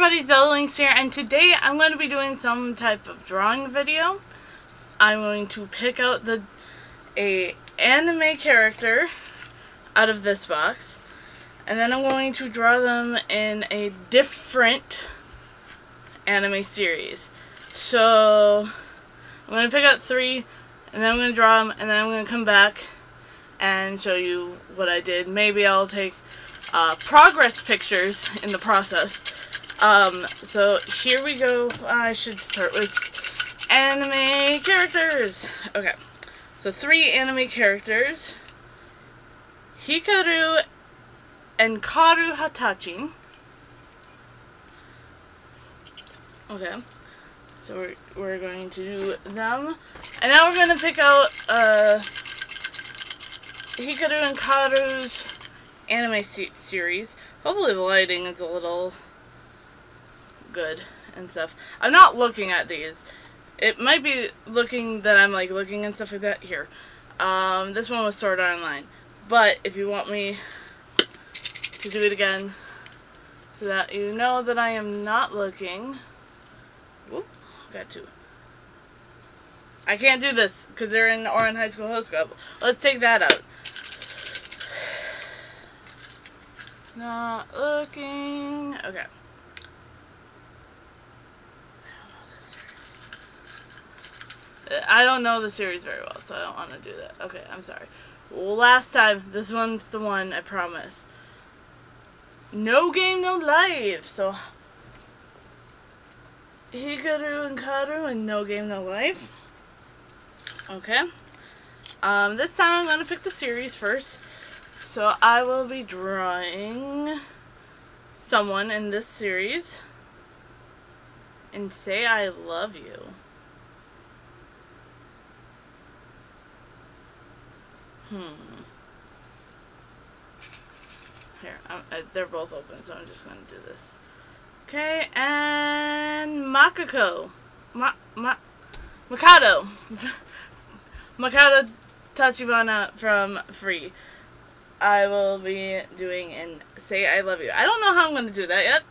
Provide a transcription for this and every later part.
everybody, Links here, and today I'm going to be doing some type of drawing video. I'm going to pick out the a anime character out of this box, and then I'm going to draw them in a different anime series. So, I'm going to pick out three, and then I'm going to draw them, and then I'm going to come back and show you what I did. Maybe I'll take uh, progress pictures in the process. Um, so here we go. I should start with anime characters. Okay, so three anime characters. Hikaru and Kaoru Hitachiin. Okay, so we're, we're going to do them. And now we're going to pick out uh, Hikaru and Kaoru's anime se series. Hopefully the lighting is a little good and stuff. I'm not looking at these. It might be looking that I'm like looking and stuff like that here. Um, this one was Sword Online. But if you want me to do it again so that you know that I am not looking. Whoop, got two. I can't do this because they're in Ouran High School Host Club. Let's take that out. Not looking. Okay. I don't know the series very well, so I don't want to do that. Okay, I'm sorry. Last time, this one's the one, I promise. No game, no life. So, Hikaru and Kaoru and No Game, No Life. Okay. Um, this time I'm going to pick the series first. So I will be drawing someone in this series and say I love you. Hmm. Here, I, they're both open, so I'm just going to do this. Okay, and Makako. Ma, ma, Makoto. Makoto Tachibana from Free. I will be doing and say I love you. I don't know how I'm going to do that yet.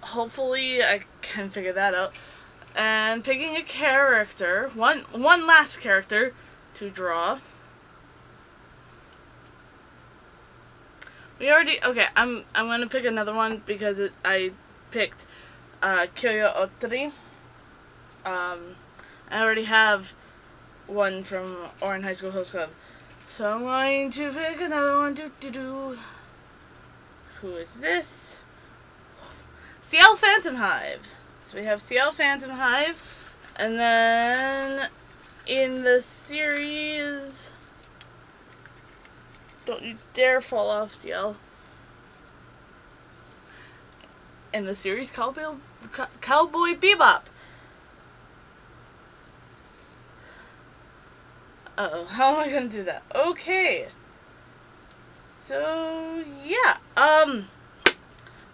Hopefully I can figure that out. And picking a character, one one last character to draw. We already okay. I'm I'm gonna pick another one because it, I picked uh, Kyoya Ootori. Um, I already have one from Ouran High School Host Club, so I'm going to pick another one. Do do do. Who is this? Ciel Phantomhive. So we have Ciel Phantomhive, and then in the series. Don't you dare fall off, Ciel. In the series Cowboy, Cowboy Bebop. Uh oh how am I gonna do that? Okay. So, yeah. Um,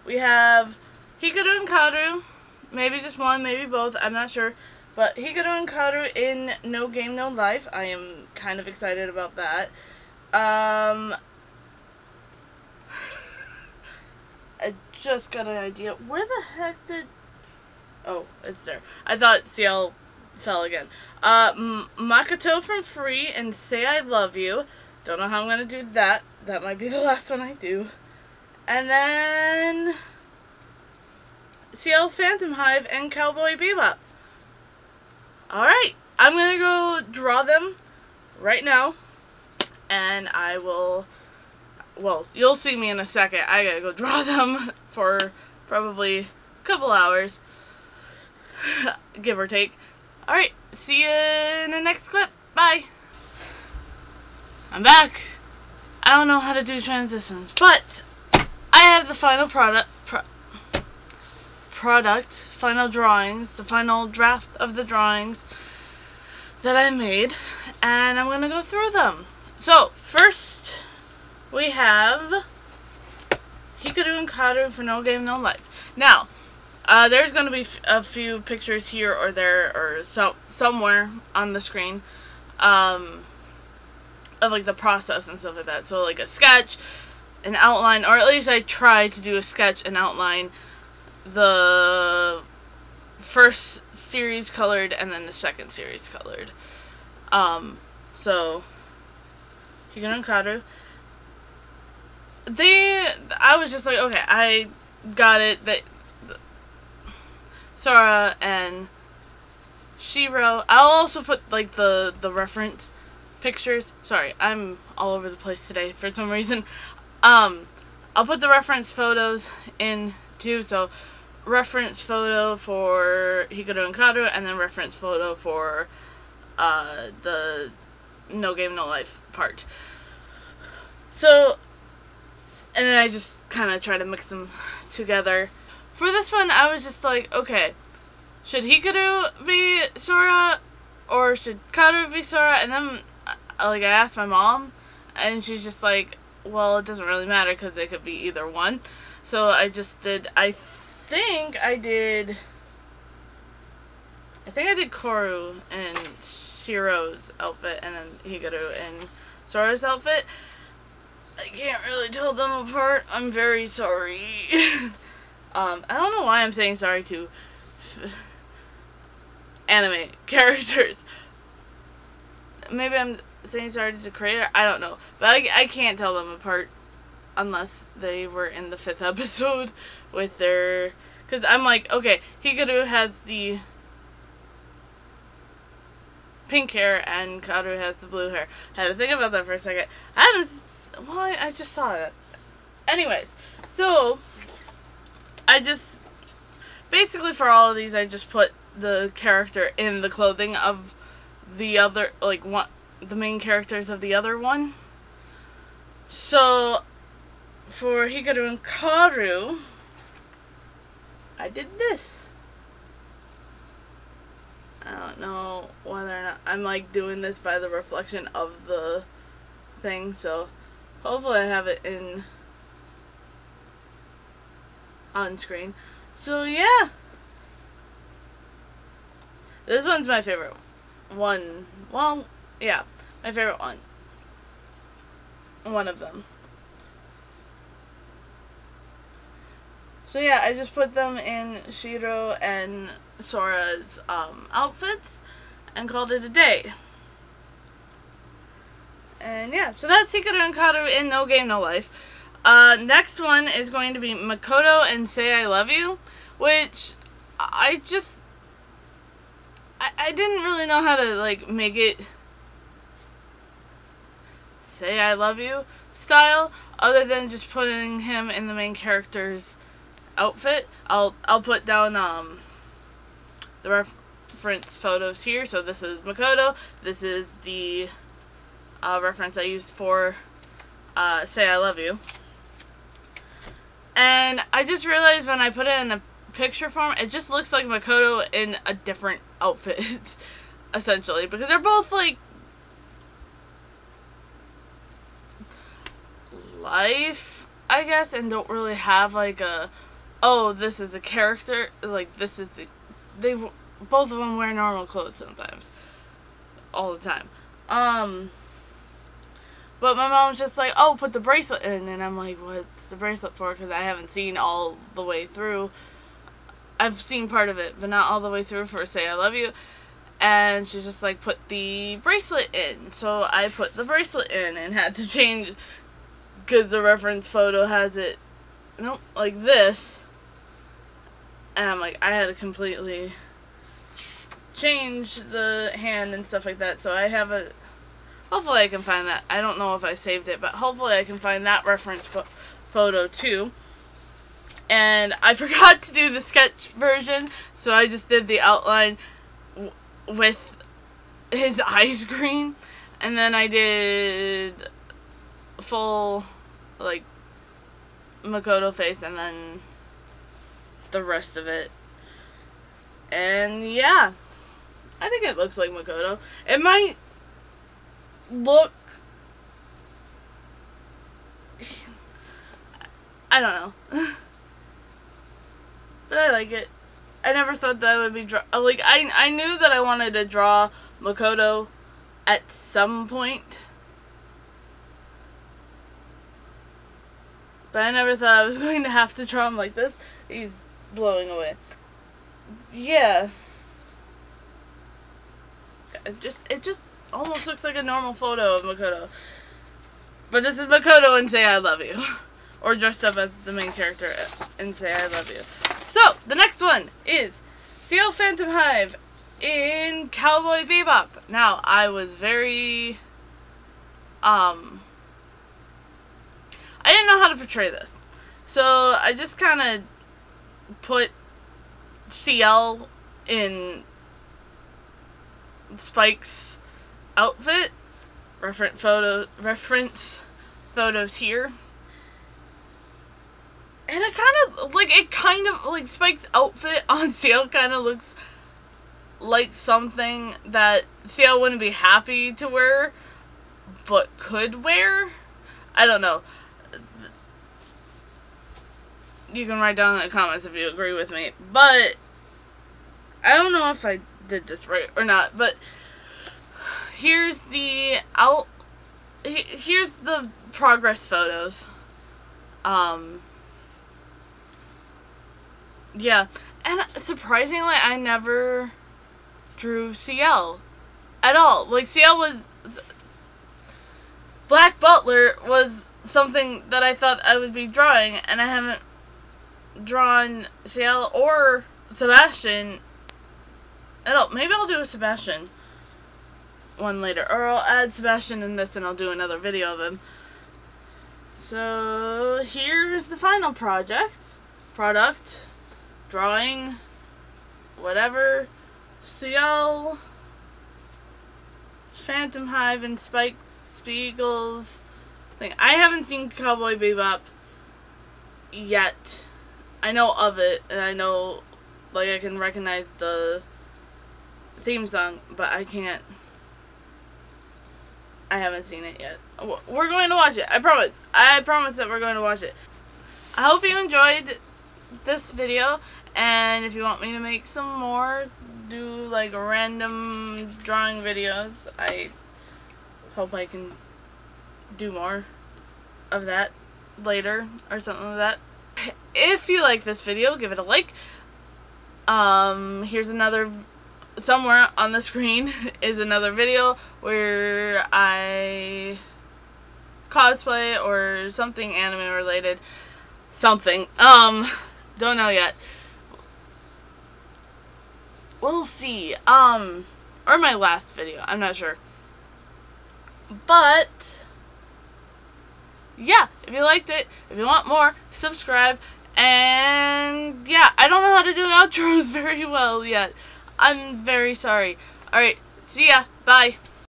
we have Hikaru and Kaoru. Maybe just one, maybe both. I'm not sure. But Hikaru and Kaoru in No Game, No Life. I am kind of excited about that. Um, I just got an idea. Where the heck did... Oh, it's there. I thought Ciel fell again. Uh, Makoto from Free and Say I Love You. Don't know how I'm going to do that. That might be the last one I do. And then... Ciel Phantomhive and Cowboy Bebop. Alright, I'm going to go draw them right now and I will, well, you'll see me in a second. I gotta go draw them for probably a couple hours, give or take. Alright, see you in the next clip. Bye. I'm back. I don't know how to do transitions, but I have the final product, pro product, final drawings, the final draft of the drawings that I made, and I'm going to go through them. So, first we have Hikaru and Karu for No Game No Life. Now, uh, there's going to be a few pictures here or there or so somewhere on the screen um, of like the process and stuff like that. So like a sketch, an outline, or at least I try to do a sketch, and outline, the first series colored and then the second series colored. Um, so Hikaru and Kaoru. They, I was just like, okay, I got it. That Sora and Shiro. I'll also put like the the reference pictures. Sorry, I'm all over the place today for some reason. Um, I'll put the reference photos in too. So reference photo for Hikaru and Kaoru, and then reference photo for uh, the No Game No Life part. So, and then I just kind of try to mix them together. For this one, I was just like, okay, should Hikaru be Sora or should Kaoru be Sora? And then, uh, like, I asked my mom, and she's just like, well, it doesn't really matter because they could be either one. So I just did, I think I did, I think I did Kaoru and Shiro's outfit and then Hikaru and Sora's outfit. I can't really tell them apart. I'm very sorry. um, I don't know why I'm saying sorry to anime characters. Maybe I'm saying sorry to the creator. I don't know. But I, I can't tell them apart unless they were in the fifth episode with their... Because I'm like, okay, Hikaru has the pink hair and Kaoru has the blue hair. I had to think about that for a second. I haven't... Well, I, I just saw it. Anyways, so... I just... Basically for all of these, I just put the character in the clothing of the other, like, one the main characters of the other one. So, for Hikaru and Kaoru, I did this. I don't know whether or not I'm like doing this by the reflection of the thing, so hopefully I have it in on screen. So yeah. This one's my favorite one. Well, yeah, my favorite one. One of them. So yeah, I just put them in Shiro and Sora's um, outfits and called it a day. And yeah, so that's Hikaru and Kaoru in No Game No Life. Uh, next one is going to be Makoto and Say I Love You, which I just I, I didn't really know how to like make it say I love you style other than just putting him in the main character's outfit. I'll I'll put down um the reference photos here. So this is Makoto. This is the uh, reference I used for uh, Say I Love You. And I just realized when I put it in a picture form, it just looks like Makoto in a different outfit, essentially. Because they're both, like, life, I guess, and don't really have, like, a, oh, this is a character, like, this is the, they, both of them wear normal clothes sometimes. All the time. Um, but my mom was just like, oh, put the bracelet in. And I'm like, what's the bracelet for? Because I haven't seen all the way through. I've seen part of it, but not all the way through for Say I Love You. And she's just like, put the bracelet in. So I put the bracelet in and had to change because the reference photo has it, nope, like this. And I'm like, I had to completely change the hand and stuff like that. So I have a, hopefully I can find that. I don't know if I saved it, but hopefully I can find that reference photo too. And I forgot to do the sketch version, so I just did the outline with his eyes green. And then I did full, like, Makoto face and then the rest of it. And yeah, I think it looks like Makoto. It might look. I don't know. but I like it. I never thought that I would be draw. Like I, I knew that I wanted to draw Makoto at some point. But I never thought I was going to have to draw him like this. He's blowing away. Yeah. It just it just almost looks like a normal photo of Makoto. But this is Makoto and say I love you. or dressed up as the main character and say I love you. So, the next one is Ciel Phantomhive in Cowboy Bebop. Now, I was very um I didn't know how to portray this. So, I just kind of put Ciel in Spike's outfit. Reference photo reference photos here. And it kind of like it kind of like Spike's outfit on Ciel kind of looks like something that Ciel wouldn't be happy to wear but could wear. I don't know. You can write down in the comments if you agree with me. But I don't know if I did this right or not, but here's the out here's the progress photos. Um yeah, and surprisingly I never drew Ciel at all. Like Ciel was Black Butler was something that I thought I would be drawing and I haven't drawn Ciel or Sebastian I don't. Maybe I'll do a Sebastian one later. Or I'll add Sebastian in this and I'll do another video of him. So here's the final project. Product. Drawing. Whatever. Ciel. Phantomhive and Spike Spiegel's thing. I haven't seen Cowboy Bebop yet. I know of it and I know like I can recognize the theme song, but I can't. I haven't seen it yet. We're going to watch it. I promise. I promise that we're going to watch it. I hope you enjoyed this video. And if you want me to make some more, do like random drawing videos, I hope I can do more of that later or something like that. If you like this video, give it a like. Um, here's another somewhere on the screen is another video where I cosplay or something anime related. Something. Um, don't know yet. We'll see. Um, or my last video. I'm not sure. But, yeah, if you liked it, if you want more, subscribe. And, yeah, I don't know how to do outros very well yet. I'm very sorry. Alright, see ya. Bye.